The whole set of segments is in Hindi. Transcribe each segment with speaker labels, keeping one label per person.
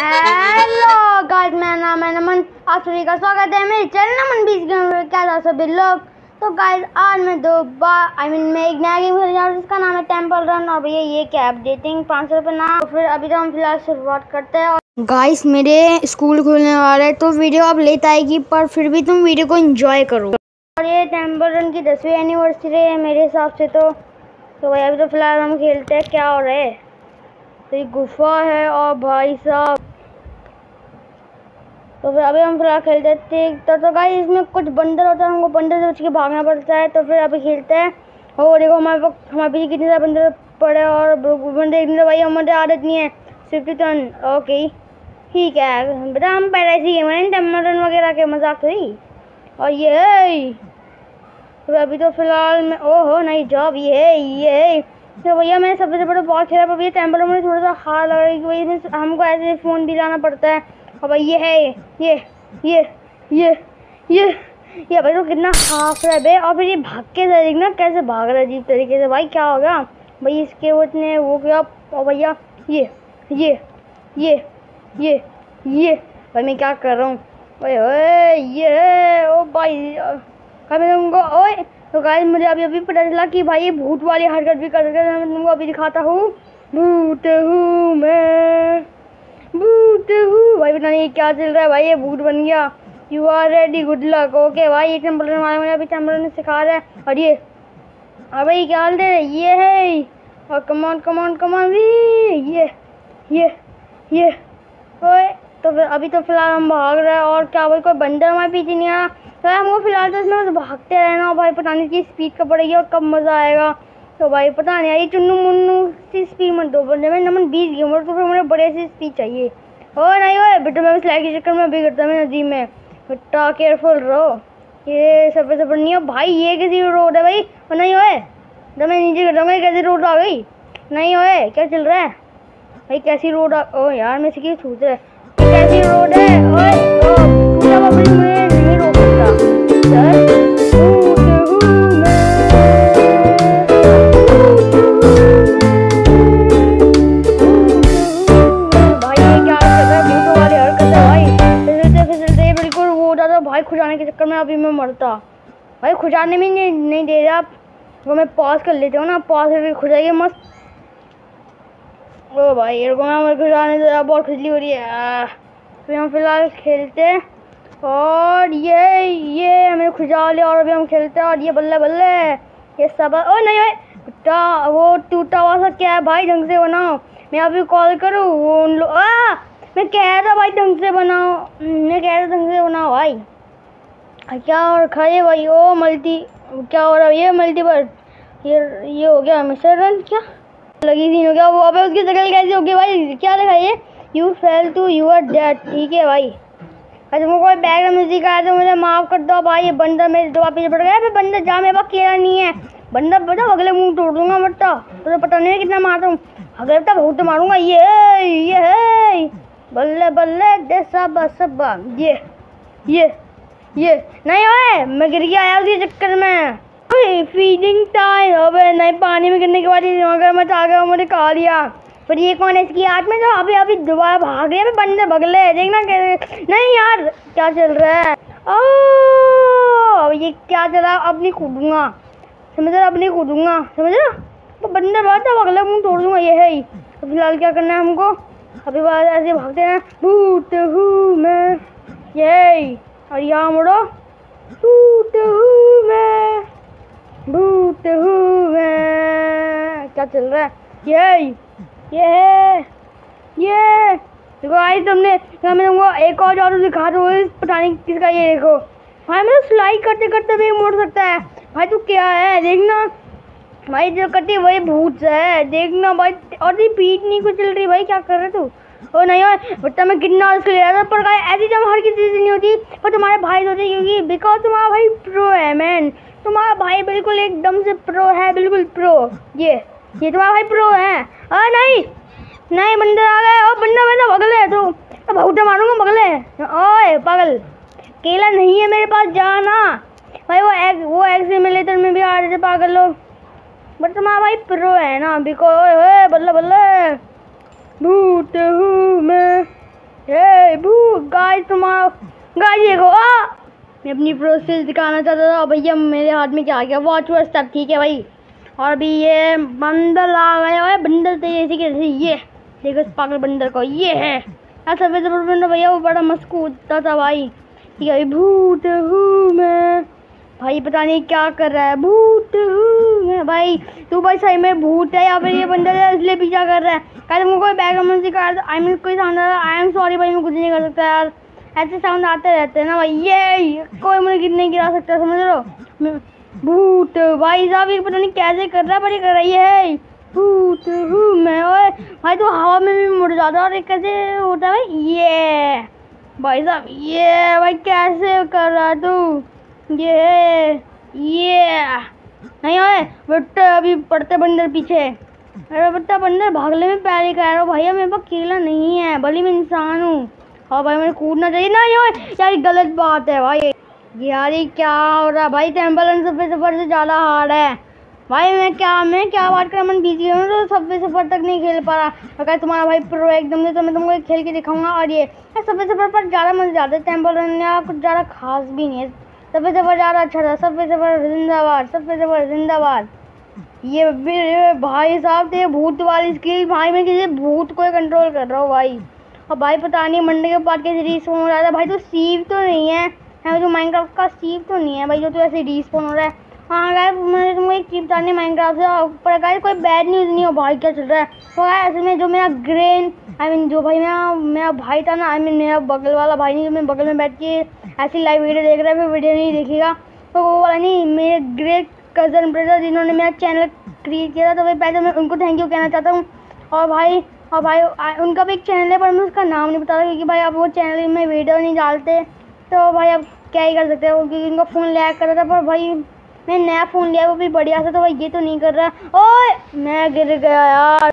Speaker 1: हेलो गाइस मेरा नाम है नमन। आप सभी का स्वागत है मेरे चैनल नमन बीस क्या था सभी लोग? तो गाइस आज मैं दो बार आई मीन मैं एक नया गेम खेल रहा हूँ, जिसका नाम है टेंपल रन और भैया, ये क्या अपडेटिंग पाँच सौ रुपये नाम तो फिर अभी तो हम फ़िलहाल शुरुआत करते हैं गाइस मेरे स्कूल खुलने वाले हैं तो वीडियो अब लेट आएगी, पर फिर भी तुम वीडियो को एंजॉय करो। और ये टेंपल रन की दसवीं एनिवर्सरी है मेरे हिसाब से तो। तो भाई, अभी तो फ़िलहाल हम खेलते हैं, क्या हो रहा है? तो ये गुफा है, और भाई साहब तो फिर अभी हम फ़िलहाल खेलते थे तो, तो गाइस इसमें कुछ बंदर होता है हमको बंदर से बच के भागना पड़ता है। तो फिर अभी खेलते हैं। और देखो हमारे पास हमारे पीछे कितने सारे बंदर पड़े और बंदे इतने भाई हमारे आदत नहीं है। फिफ्टी टन ओके ठीक है। बेटा हम पहले ऐसी गेम है टमाटन वगैरह के मज़ाक थोड़ी। और ये तो अभी तो फ़िलहाल मैं ओहो नहीं जॉब ये ये। तो भैया मैंने सबसे बड़ा बहुत खेला पर भैया टेंपल में थोड़ा सा हार लग रहा है कि हमको ऐसे फ़ोन भी लाना पड़ता है। और भाई ये है, ये ये ये ये ये ये भाई तो कितना हाफ़ रहा है और फिर ये भाग के ना कैसे भाग रहा है अजीब तरीके से। भाई क्या होगा? भाई इसके वो इतने वो क्या? और भैया, ये ये ये ये ये। भाई मैं क्या कर रहा हूँ? ओए ओए, ये ओ भाई कभी तुमको, ओए। तो गाइस मुझे अभी अभी पता चला कि भाई ये भूत वाली हरकत भी कर रहे मैं तुमको अभी दिखाता हूँ। भूत हूँ मैं। भाई पता नहीं क्या चल रहा है भाई, ये बूट बन गया। You are ready good luck okay भाई, ये टेंपल वाले मुझे अभी टेंपल सिखा रहा है। और ये अब भाई, क्या हाल है ये है। और कमान कमान कमान भी ये ये ये। ओए तो फिर अभी तो फ़िलहाल हम भाग रहे हैं। और क्या भाई, कोई बंदर हमारे पीछे नहीं आया। तो हमको फ़िलहाल तो इसमें भागते रहना। भाई, पता नहीं कि स्पीड कब बढ़ेगी और कब मज़ा आएगा। तो भाई, पता नहीं आई चुन्नू मुन्नू सी स्पीड मत दो, बंदे में नमन बीस गेम तो फिर मुझे बड़े सी स्पीड चाहिए। ओ नहीं हो बेटा, मैं स्लाइड के चक्कर में बिगड़ता मैं नदी में। बेटा केयरफुल रहो। ये सब सब नहीं हो भाई, ये कैसी रोड है भाई? और नहीं होए तो मैं नीचे करता हूँ कैसी रोड आ गई? नहीं होए क्या चल रहा है? भाई, कैसी रोड आ ओ यार मैं से सोच रहा है। कैसी रोड है? ओए खुजाने में नहीं, नहीं दे रहा। आप वो मैं पॉज कर लेते हो ना पॉज करके खुजाइए मस्त। ओ भाई ये को मैं खुजाने से बहुत खुजली हो रही है। फिर हम फ़िलहाल खेलते हैं। और ये ये हमें खुजा लिया और अभी हम खेलते हैं और ये बल्ले बल्ले। ये सब ओ नहीं भाई टूटा वो टूटा हुआ सा क्या है भाई ढंग से बनाओ। मैं अभी कॉल करूँ वो उन लोग मैं कह रहा भाई ढंग से बनाओ। मैं कह रहा ढंग से बनाओ भाई। क्या और खाए भाई? ओ, मल्टी, क्या हो रहा है ये मल्टीपल ये ये हो गया हमेशा रन क्या? लगी थी हो गया वो अबे उसकी जगह कैसी होगी भाई? क्या लिखा ये? You fail to you are dead ठीक है भाई। अच्छा तुमको कोई बैकग्राउंड म्यूज़िक आया तो मुझे माफ़ कर दो भाई। ये बंदर मेरे दो पीछे पड़ गया। फिर बंदर जा, मेरे पास केला नहीं है। बंदर बता अगले मुँह तोड़ दूँगा बट्टा तो। पता नहीं है कितना मारता हूँ। अगले बट्टा बहुत मारूँगा। ये ये बल्ले बल्ले सब सब, ये ये। ये, नहीं ओए मैं गिर गया आया उसी चक्कर में। फीडिंग टाइम अबे नहीं, पानी में गिरने के बाद मगर मत आ गया, मुझे खा लिया। पर ये कौन है इसकी हाथ में? तो अभी अभी दोबारा भाग रहे बंदे बगले देखना कैसे नहीं यार, क्या चल रहा है? ओ ये क्या चल रहा अब नहीं कूदूँगा। समझ रहा अब नहीं कूदूँगा। समझ रहा तो बंदर बात है अगले मुँह तोड़ दूँगा, ये है ही। तो फ़िलहाल क्या करना है हमको? अभी बाद ऐसे भागते हैं, भूत हूँ मैं, ये और यहाँ मुड़ो भूत हूँ मैं भूत हूँ मैं क्या चल रहा है? ये ये है ये। देखो आई तुमने मैं तुमको एक और जादू दिखा दो पता नहीं किसका ये देखो। भाई मैं सिलाई करते करते भी मोड़ सकता है। भाई, तू क्या है? देखना। भाई, जो करती वही भूत है। देखना, भाई, और ये पीठ नहीं कुछ चल रही। भाई, क्या कर रहे तू? ओ नहीं हो बट्टा मैं कितना उसको ले रहा था, पर ऐसी जब हर किसी से नहीं होती, पर तुम्हारे भाई होते क्योंकि बिकॉज़ तुम्हारा भाई प्रो है मैन तुम्हारा भाई बिल्कुल एकदम से प्रो है, बिल्कुल प्रो ये ये तुम्हारा भाई प्रो है. आ नहीं नहीं बंदर आ गए ओ बंदर बंदर बगले तो बहुत मारूँगा, बगले ओए, पागल केला नहीं है मेरे पास, जाना. भाई, वो एग वो एग सिमुलेटर में भी आ रहे थे, पागल लोग. बट तुम्हारा भाई प्रो है ना बिको ओए, बल्ले बल्ले. गाइस तुम्हारा गाइस देखो, आ! मैं अपनी प्रोसेस दिखाना चाहता था भैया मेरे हाथ में क्या आ गया? वॉच वॉच सब ठीक है भाई। और अभी ये बंदर आ गया है बंदर तो ऐसे कैसे ये देखो पागल बंदर को, ये है। ऐसा बंदर भैया, वो बड़ा मस्त कूदता था भाई। ठीक है भूत हूँ मैं। भाई, पता नहीं क्या कर रहा है। भूत भाई, तू भाई सही में भूत है या फिर ये बंदर है, इसलिए पीछा कर रहा है। क्या तुमको कोई बैकग्राउंड सिखा आई मीन कोई साउंड आई एम सॉरी भाई, मैं कुछ नहीं कर सकता यार। ऐसे साउंड आते रहते हैं ना भाई। ये कोई मुझे गिर नहीं गिरा सकता, समझ लो भूत, भाई साहब, ये पता नहीं कैसे कर रहा है, पर ये कर रही है। भूत, मैं ओए, भाई तो हवा में भी मुड़ जाता और कैसे होता है भाई? ये भाई साहब ये भाई, कैसे कर रहा है तू? ये ये। नहीं ओए बेटे अभी पड़ते बंदर पीछे। अरे बेटा बंदर, भागले में पहले कह रहा हूँ, भैया मेरे पास केला नहीं है भले मैं इंसान हूँ। और भाई, मुझे कूदना चाहिए। ना ओए यार ये गलत बात है भाई। यार ये क्या हो रहा है? भाई टेंपल सफ़े सफ़र से ज़्यादा हार्ड है। भाई, मैं क्या मैं क्या बात कर? मन बिज़ी हूँ तो सफ़े सफ़र तक नहीं खेल पा रहा। अगर तुम्हारा भाई प्रो एकदम से तो मैं तुमको खेल के दिखाऊँगा। और ये सफ़े सफ़र पर ज़्यादा मज़े ज़्यादा टेंपल रन कुछ ज़्यादा खास भी नहीं है। सफ़े सफ़र ज़्यादा अच्छा था सफ़े सफ़र जिंदाबाद सफ़े सफ़र जिंदाबाद। ये भाई साहब तो भूत वाली स्किल भाई मैं किसी भूत को कंट्रोल कर रहा हूँ भाई। और भाई पता नहीं मंडे के बाद कैसे रीस्पोन हो रहा था। भाई तो सीव तो नहीं है। है जो माइनक्राफ्ट का सीव तो नहीं है भाई, जो तो ऐसे रीस्पोन हो रहा है। हाँ गाय मैंने तुमको एक चीज़ बतानी माइनक्राफ्ट से पर गाय कोई बैड न्यूज़ नहीं हो भाई, क्या चल रहा है? तो असल में जो मेरा ग्रेन आई मीन जो भाई मेरा मेरा भाई था ना आई मीन मेरा बगल वाला भाई नहीं, जो मैं बगल में बैठ के ऐसी लाइव वीडियो देख रहा है, फिर वीडियो नहीं देखेगा तो वो वाला नहीं, मेरे ग्रेट कज़न ब्रदर जिन्होंने मेरा चैनल क्रिएट किया था तो भाई पहले मैं उनको थैंक यू कहना चाहता हूँ। और भाई और भाई उनका भी एक चैनल है, पर मैं उसका नाम नहीं बता रहा, क्योंकि भाई अब वो चैनल में वीडियो नहीं डालते। तो भाई अब क्या ही कर सकते हैं क्योंकि उनका फ़ोन लैग कर रहा था, पर भाई, मैं नया फ़ोन लिया, वो भी बढ़िया था तो भाई ये तो नहीं कर रहा। ओए, मैं गिर गया यार।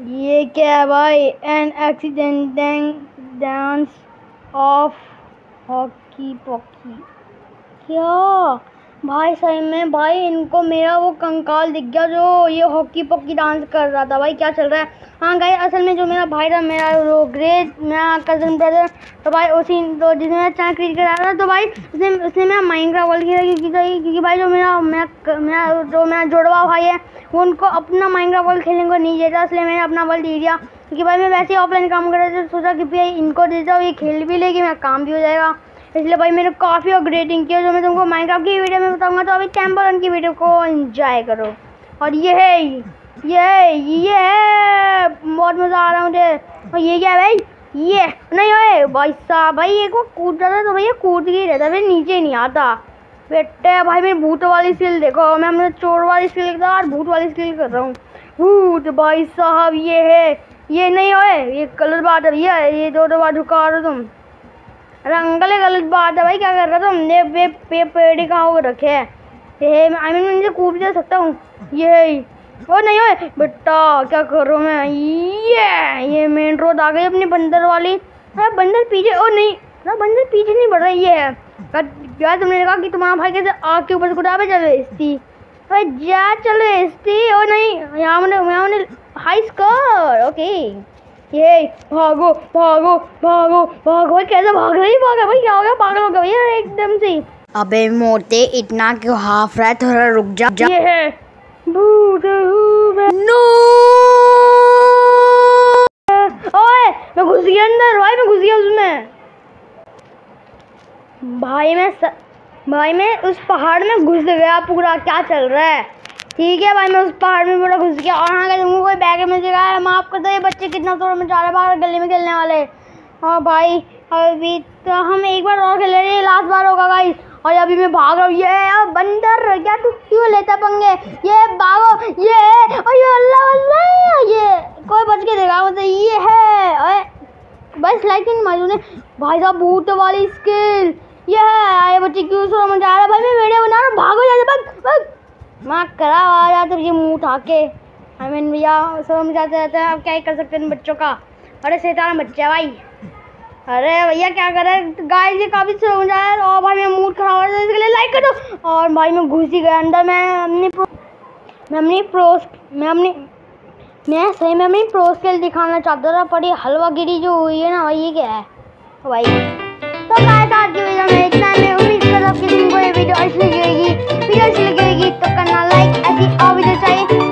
Speaker 1: ये क्या है भाई? An accident dance of hokey pokey क्या भाई, सही में भाई, इनको मेरा वो कंकाल दिख गया जो ये हॉकी पॉकी डांस कर रहा था। भाई, क्या चल रहा है? हाँ गाय असल में जो मेरा भाई था, मेरा वो ग्रेट मेरा कज़न ब्रदर तो भाई उसी तो जिसने मेरा चैनल क्रिएट करा था तो भाई उसने उसने मेरा माइंड का वर्ल्ड खेला क्योंकि क्योंकि भाई जो मेरा मेरा मेरा, जो मेरा जोड़वा भाई है, वो उनको अपना माइंड का खेलने को नहीं देता, इसलिए मैंने अपना वर्ल्ड दे दिया। क्योंकि भाई मैं वैसे ही ऑफलाइन काम कर रहा था सोचा कि भाई इनको दे हूँ ये खेल भी लेगी, मेरा काम भी हो जाएगा। इसलिए भाई मैंने काफ़ी अपग्रेडिंग किया, जो मैं तुमको माइनक्राफ्ट की वीडियो में बताऊँगा तो अभी टेंपल रन की वीडियो को एंजॉय करो। और ये है ये है ये है, बहुत मज़ा आ रहा है मुझे। और ये क्या है भाई? ये, नहीं भाई भाई साहब, भाई एक वो कूद रहा था तो भैया कूद ही रहता फिर नीचे नहीं आता। बेटे, भाई मैं भूत वाली स्किल देखो, मैं हमने चोर वाली स्किल और भूत वाली स्किल कर रहा हूँ। भूत, भाई साहब, ये है, ये नहीं हो, ये कलर बात है भैया, ये दो दो बार झुका रहे तुम। रंगल गलत बात है भाई, क्या कर रहा था हमने? पे पे पेड़ कहाँ हो रखे है? ये आई मीन मुझे कूद जा सकता हूँ। ये वो नहीं हो बेटा, क्या कर मैं? ये ये मेन रोड आ गई अपनी बंदर वाली। अरे, बंदर पीछे, ओ, नहीं ना बंदर पीछे नहीं बढ़ रही है। क्या तुमने कहा कि तुम्हारा भाई कैसे आग के ऊपर कुदा चलो एसटी अरे, जा चलो एसटी ओ, नहीं, यहाँ मैंने यहाँ मैंने हाई स्कोर ओके ये भागो भागो भागो भागो। कैसे भाग रही भागा भाई क्या हो गया? पागल हो गया भैया एकदम से।
Speaker 2: अबे मोटे इतना क्यों हाफ़ रहा है? थोड़ा रुक जा, जा।
Speaker 1: ये है। भूत
Speaker 2: नो
Speaker 1: ओए मैं घुस गया अंदर भाई मैं घुस गया उसमें। भाई मैं स... भाई मैं उस पहाड़ में घुस गया पूरा। क्या चल रहा है? ठीक है भाई, मैं उस पहाड़ में पूरा घुस गया और हाँ तुमको कोई बैग में जगह माफ़ कर दो ये बच्चे कितना शोर मचा रहे बाहर गली में खेलने वाले। हाँ भाई, अभी तो हम एक बार और खेल रहे लास्ट बार होगा भाई और अभी मैं भाग रहा हूँ, ये बंदर, क्या तू क्यों लेता पंगे? ये भागो, ये अल्लाह अल्लाह, ये, कोई बच के देखा मुझे ये है। बस लाइक मालूम ने भाई साहब, भूत वाली स्किल ये है। ये बच्चे, क्यों शोर मचा रहा है? भाई, मैं माँ करा आ जाते ये मुँह उठा के। आई मीन भैया शोर मचाते रहते हैं अब क्या कर सकते हैं बच्चों का। अरे सैतान बच्चे भाई। अरे, भैया, क्या कर? रहे हैं गाय जी काफ़ी मचा है और भाई, मेरा मूड खराब हो रहा है इसके लिए लाइक कर। दो और भाई, मैं घुस ही गया अंदर, मैं अपनी मैं अपनी प्रो मैं अपनी, मैं सही, में अपनी प्रो स्किल दिखाना चाहता था, पर ये हलवा गिरी जो हुई है ना, भाई, ये क्या है? भाई तो वीडियो में इतना मैं सबके दिन वीडियो अच्छी लगेगी वीडियो अच्छी लगेगी तो करना लाइक ऐसी और वीडियो चाहिए